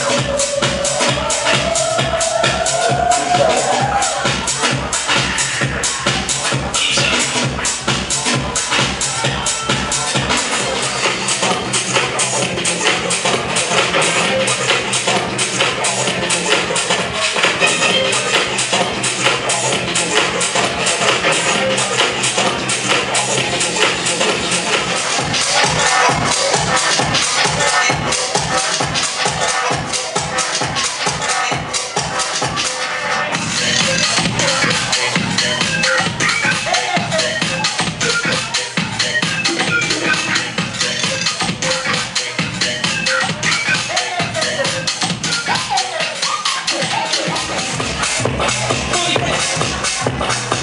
Let's go. Oh yeah!